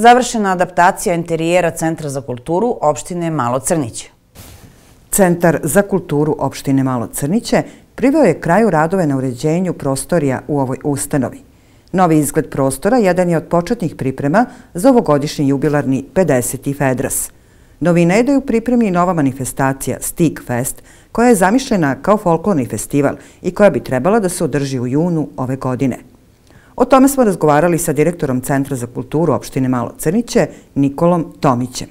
Završena adaptacija interijera Centra za kulturu opštine Malo Crniće. Centar za kulturu opštine Malo Crniće priveo je kraju radove na uređenju prostorija u ovoj ustanovi. Novi izgled prostora jedan je od početnih priprema za ovogodišnji jubilarni 50. Fedras. Novina je da je u pripremi nova manifestacija Stig Fest, koja je zamišljena kao folklorni festival i koja bi trebala da se održi u junu ove godine. O tome smo razgovarali sa direktorom Centra za kulturu opštine Malo Crniće, Nikolom Tomićem.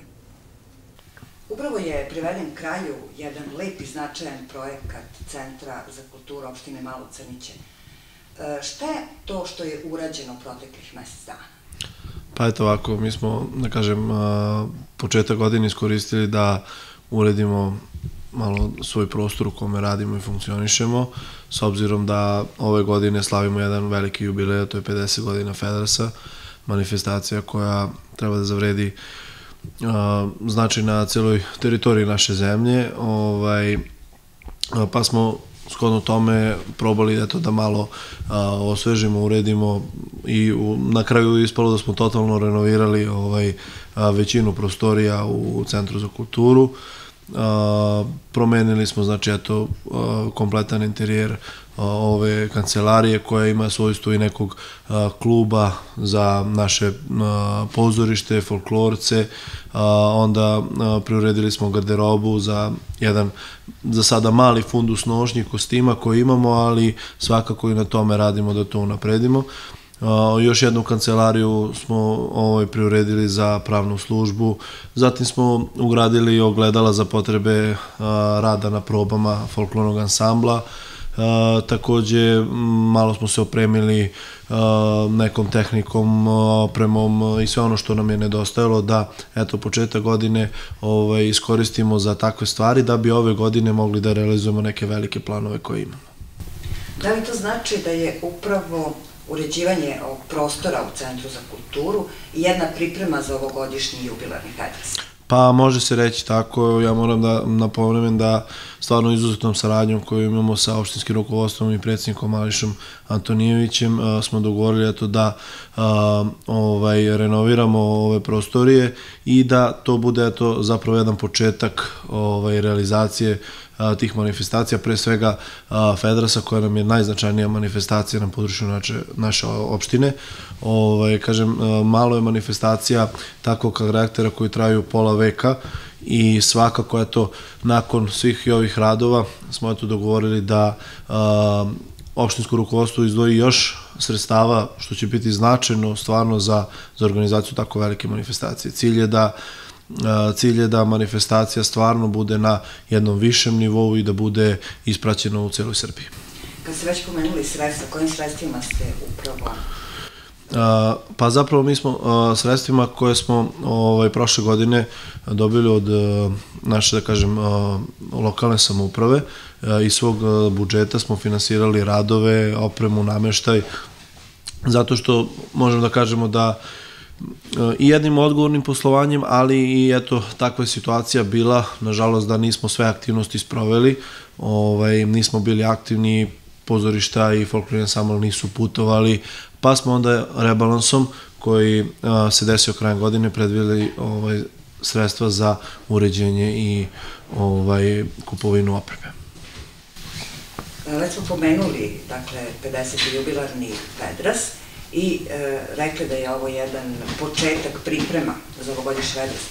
Upravo je priveden kraju jedan lep i značajan projekat Centra za kulturu opštine Malo Crniće. E, šta je to što je urađeno proteklih mesec dana? Pa eto ovako, mi smo, da kažem, početak godine iskoristili da uredimo malo svoj prostor u kome radimo i funkcionišemo, s obzirom da ove godine slavimo jedan veliki jubilej, to je 50 godina Federasa, manifestacija koja treba da zavredi znači na celoj teritoriji naše zemlje, ovaj, pa smo shodno tome probali eto, da malo a, osvežimo, uredimo i u, na kraju ispalo da smo totalno renovirali ovaj, a, većinu prostorija u Centru za kulturu. A, promenili smo znači eto a, kompletan interijer a, ove kancelarije koja ima svojstvo i nekog a, kluba za naše a, pozorište, folklorce, a, onda a, preuredili smo garderobu za jedan za sada mali fundus nošnjih kostima koji imamo, ali svakako i na tome radimo da to unapredimo. Još jednu kancelariju smo ovaj, priuredili za pravnu službu, zatim smo ugradili ogledala za potrebe uh, rada na probama folklornog ansambla, uh, takođe malo smo se opremili nekom tehnikom, opremom i sve ono što nam je nedostajalo da eto početak godine ovaj, iskoristimo za takve stvari da bi ove godine mogli da realizujemo neke velike planove koje imamo. Da li to znači da je upravo uređivanje ovog prostora u Centru za kulturu i jedna priprema za ovogodišnji jubilarni fedras? Pa može se reći tako, ja moram da napomenem da stvarno izuzetnom saradnjom koju imamo sa opštinskim rukovodstvom i predsjednikom Mališom Antonijevićem smo dogovorili eto da ovaj, renoviramo ove prostorije i da to bude eto zapravo jedan početak ovaj, realizacije tih manifestacija, pre svega Fedrasa koja nam je najznačajnija manifestacija na području naše, naše opštine. Ovaj, kažem, malo je manifestacija takvog karaktera koji traju pola veka i svakako eto nakon svih i ovih radova smo eto dogovorili da a, opštinsko rukovodstvo izdvoji još sredstava što će biti značajno stvarno za, za organizaciju tako velike manifestacije. Cilj je da cilj je da manifestacija stvarno bude na jednom višem nivou i da bude ispraćena u celoj Srbiji. Kad ste već pomenuli sredstva, kojim sredstvima ste upravo Pa zapravo mi smo sredstvima koje smo ovaj, prošle godine dobili od naše, da kažem, lokalne samouprave i svog budžeta smo finansirali radove, opremu, nameštaj, zato što možemo da kažemo da i jednim odgovornim poslovanjem, ali i eto, takva je situacija bila, nažalost da nismo sve aktivnosti sproveli, ovaj, nismo bili aktivni, pozorišta i folklorni ansambl nisu putovali, pa smo onda rebalansom koji a, se desio krajem godine predvideli ovaj, sredstva za uređenje i ovaj, kupovinu opreme. Već smo pomenuli, dakle, 50. jubilarni Pedras, i e, rekli da je ovo jedan početak priprema za ovogodišnji Vedras.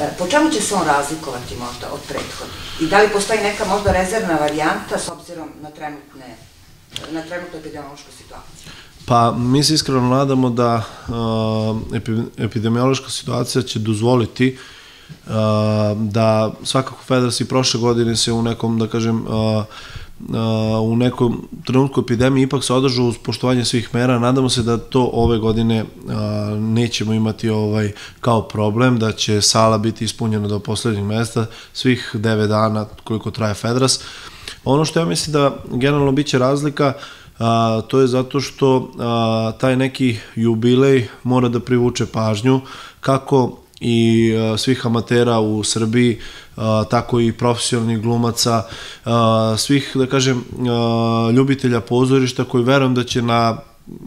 E, po čemu će se on razlikovati možda od prethodnih? I da li postoji neka možda rezervna varijanta s obzirom na trenutne na trenutnu epidemiološku situaciju? Pa mi se iskreno nadamo da uh, epidemiološka situacija će dozvoliti da svakako Federasi prošle godine se u nekom, da kažem, uh, u nekom trenutku epidemije ipak se održu uz poštovanje svih mera. Nadamo se da to ove godine nećemo imati ovaj kao problem, da će sala biti ispunjena do poslednjeg mesta svih 9 dana koliko traje Fedras. Ono što ja mislim da generalno biće razlika a, to je zato što a, taj neki jubilej mora da privuče pažnju kako i a, svih amatera u Srbiji, a, tako i profesionalnih glumaca, a, svih, da kažem, a, ljubitelja pozorišta koji verujem da će na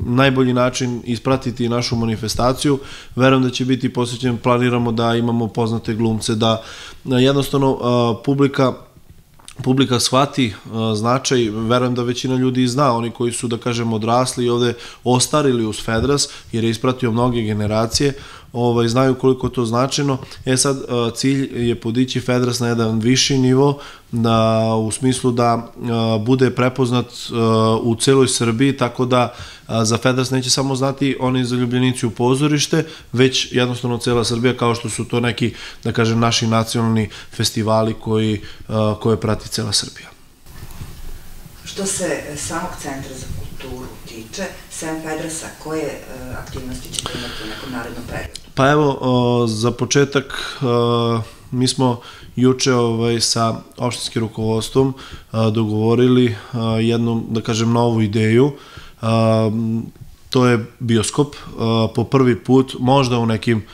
najbolji način ispratiti našu manifestaciju. Verujem da će biti posvećen, planiramo da imamo poznate glumce, da jednostavno publika publika shvati uh, značaj, verujem da većina ljudi zna, oni koji su, da kažem, odrasli i ovde ostarili uz Fedras, jer je ispratio mnoge generacije, ovaj, znaju koliko to značajno. E sad, uh, cilj je podići Fedras na jedan viši nivo, da, u smislu da uh, bude prepoznat uh, u celoj Srbiji, tako da za Fedras neće samo znati oni zaljubljenici u pozorište, već jednostavno cela Srbija, kao što su to neki, da kažem, naši nacionalni festivali koji, koje prati cela Srbija. Što se samog centra za kulturu tiče, sem Fedrasa, koje aktivnosti ćete imati u nekom narednom periodu? Pa evo, za početak, mi smo juče ovaj, sa opštinskim rukovodstvom dogovorili jednu, da kažem, novu ideju. To je bioskop. Po prvi put, možda u nekim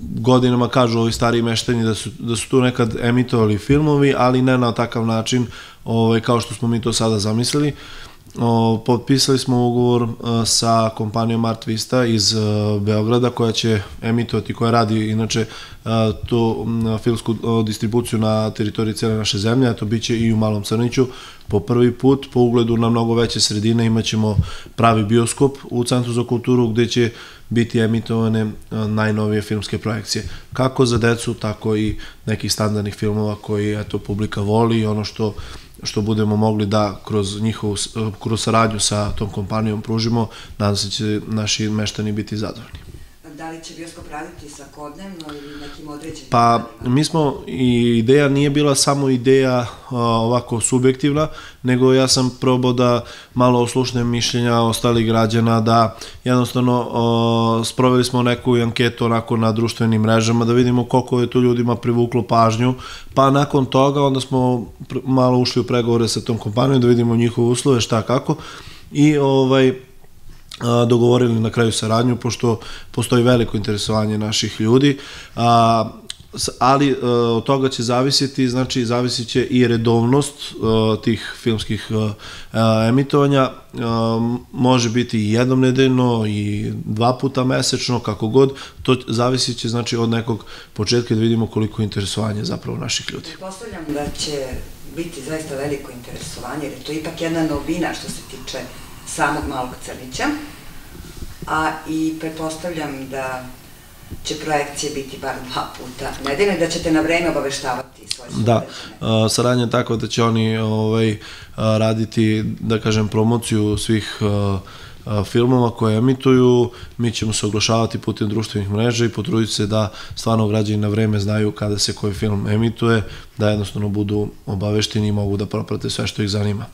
godinama kažu ovi stariji meštani da su, da su tu nekad emitovali filmovi, ali ne na takav način ovaj, kao što smo mi to sada zamislili. Uh, O, potpisali smo ugovor uh, sa kompanijom Art Vista iz uh, Beograda koja će emitovati, koja radi inače uh, tu um, filmsku distribuciju na teritoriji cele naše zemlje, a to biće i u Malom Crniću. Po prvi put, po ugledu na mnogo veće sredine, imaćemo pravi bioskop u Centru za kulturu gde će biti emitovane najnovije filmske projekcije. Kako za decu, tako i nekih standardnih filmova koji eto, publika voli i ono što što budemo mogli da kroz njihovu, kroz saradnju sa tom kompanijom pružimo, nadam se da će naši meštani biti zadovoljni. Da li će bioskop raditi svakodnevno ili nekim određenim? Pa, mi smo, i ideja nije bila samo ideja ovako subjektivna, nego ja sam probao da malo oslušnem mišljenja ostalih građana, da jednostavno sproveli smo neku anketu onako na društvenim mrežama, da vidimo koliko je tu ljudima privuklo pažnju, pa nakon toga onda smo malo ušli u pregovore sa tom kompanijom, da vidimo njihove uslove, šta kako, i ovaj, dogovorili na kraju saradnju, pošto postoji veliko interesovanje naših ljudi. A, ali uh, od toga će zavisiti, znači zavisit će i redovnost uh, tih filmskih uh, emitovanja, uh, može biti i jednom nedeljno i dva puta mesečno, kako god, to zavisit će znači od nekog početka da vidimo koliko je interesovanje zapravo naših ljudi. Postavljam da će biti zaista veliko interesovanje, jer je to ipak jedna novina što se tiče samog malog crnića, a i pretpostavljam da će projekcije biti bar dva puta nedeljno da ćete na vreme obaveštavati svoje Da, saradnja je tako da će oni ovaj, raditi, da kažem, promociju svih filmova koje emituju, mi ćemo se oglašavati putem društvenih mreža i potruditi se da stvarno građani na vreme znaju kada se koji film emituje, da jednostavno budu obavešteni i mogu da proprate sve što ih zanima.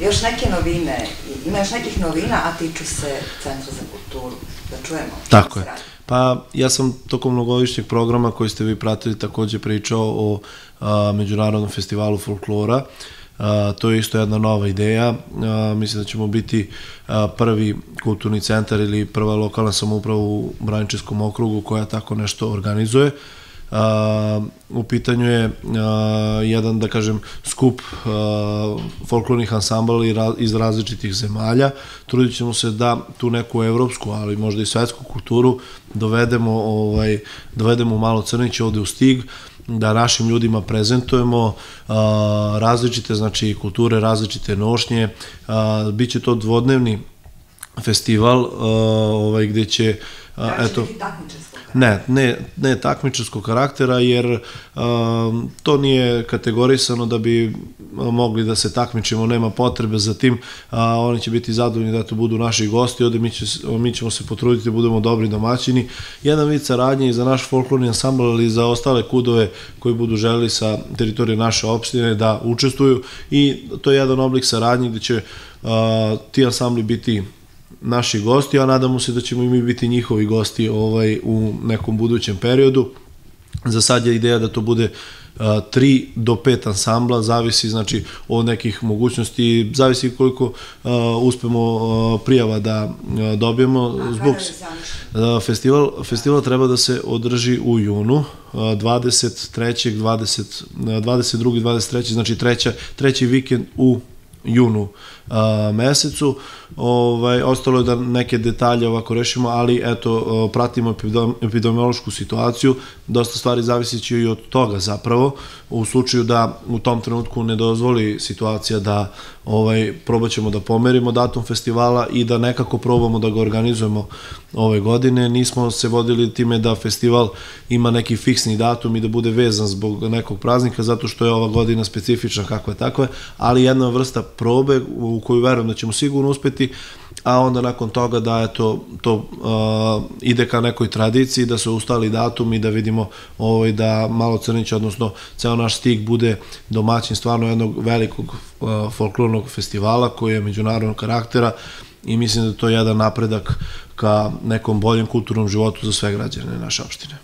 Još neke novine, ima još nekih novina, a tiču se Centra za kulturu, da čujemo. Tako je. Pa ja sam tokom mnogodišnjeg programa koji ste vi pratili takođe pričao o a, Međunarodnom festivalu folklora. A, to je isto jedna nova ideja. A, mislim da ćemo biti a, prvi kulturni centar ili prva lokalna samouprava u Braničevskom okrugu koja tako nešto organizuje. Uh, u pitanju je uh, jedan, da kažem, skup uh, folklornih ansambala iz različitih zemalja. Trudit ćemo se da tu neku evropsku, ali možda i svetsku kulturu dovedemo, ovaj, dovedemo malo Crniće ovde u stig, da našim ljudima prezentujemo uh, različite znači kulture, različite nošnje. Uh, biće to dvodnevni festival uh, ovaj gde će uh, eto Ne, ne, ne takmičarskog karaktera, jer um, to nije kategorisano da bi mogli da se takmičimo, nema potrebe za tim, a, oni će biti zadovoljni da to budu naši gosti, ovde mi, će, mi ćemo se potruditi da budemo dobri domaćini. Jedan vid saradnje i za naš folklorni ansambl, ali i za ostale kudove koji budu želeli sa teritorije naše opštine da učestvuju i to je jedan oblik saradnje gde će a, ti ansambli biti naši gosti, a nadamo se da ćemo i mi biti njihovi gosti ovaj u nekom budućem periodu. Za sad je ideja da to bude uh, 3 do 5 ansambla, zavisi znači od nekih mogućnosti, zavisi koliko uh, uspemo uh, prijava da uh, dobijemo. Zbog uh, festival, festival treba da se održi u junu, uh, 23. 20, uh, 22. 23. znači treća, treći vikend u junu a, mesecu. Ovaj, ostalo je da neke detalje ovako rešimo, ali eto, pratimo epidemiološku situaciju, dosta stvari zavisići i od toga zapravo, u slučaju da u tom trenutku ne dozvoli situacija da ovaj, probat ćemo da pomerimo datum festivala i da nekako probamo da ga organizujemo ove godine. Nismo se vodili time da festival ima neki fiksni datum i da bude vezan zbog nekog praznika, zato što je ova godina specifična kakva je takva, ali jedna vrsta probe u koju verujem da ćemo sigurno uspeti, a onda nakon toga da je to, uh, ide ka nekoj tradiciji, da se ustali datum i da vidimo ovaj, da malo Crnića, odnosno ceo naš stik bude domaćin stvarno jednog velikog uh, folklornog festivala koji je međunarodnog karaktera i mislim da to je jedan napredak ka nekom boljem kulturnom životu za sve građane naše opštine.